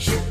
Shoot.